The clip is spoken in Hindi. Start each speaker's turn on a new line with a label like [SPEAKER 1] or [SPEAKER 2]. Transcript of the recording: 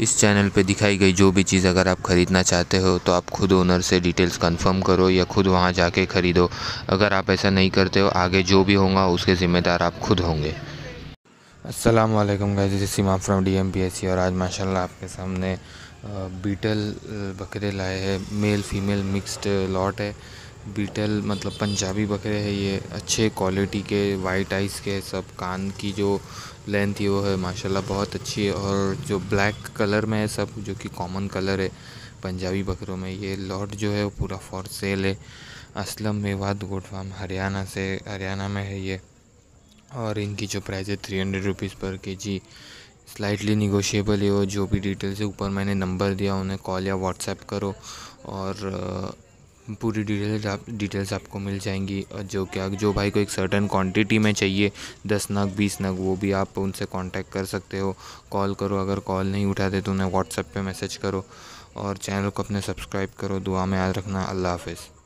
[SPEAKER 1] इस चैनल पे दिखाई गई जो भी चीज़ अगर आप ख़रीदना चाहते हो तो आप खुद ओनर से डिटेल्स कंफर्म करो या खुद वहाँ जाके ख़रीदो। अगर आप ऐसा नहीं करते हो, आगे जो भी होगा, उसके ज़िम्मेदार आप खुद होंगे।
[SPEAKER 2] अस्सलाम वालेकुम guys this Seema from DMPSC और आज माशाल्लाह आपके सामने बीटल बकरे लाए हैं। मेल फीमेल मिक्स्ड लॉट है। बीटल मतलब पंजाबी बकरे हैं ये, अच्छे क्वालिटी के वाइट आइस के, सब कान की जो लेंथ ही वो है, माशाल्लाह बहुत अच्छी है। और जो ब्लैक कलर में है सब, जो कि कॉमन कलर है पंजाबी बकरों में, ये लॉट जो है वो पूरा फॉर सेल है। असलम मेवाद गोट फार्म, हरियाणा से, हरियाणा में है ये। और इनकी जो प्राइस है थ्री हंड्रेड रुपीज़ पर के जी स्लाइटली निगोशिएबल है वो, जो भी डिटेल्स है, ऊपर मैंने नंबर दिया, उन्हें कॉल या व्हाट्सएप करो। और पूरी डिटेल्स आप, डिटेल्स आपको मिल जाएँगी, और जो क्या, जो भाई को एक सर्टन क्वांटिटी में चाहिए, दस नग, बीस नग, वो भी आप उनसे कांटेक्ट कर सकते हो। कॉल करो, अगर कॉल नहीं उठाते तो उन्हें व्हाट्सएप पे मैसेज करो, और चैनल को अपने सब्सक्राइब करो। दुआ में याद रखना। अल्लाह हाफिज़।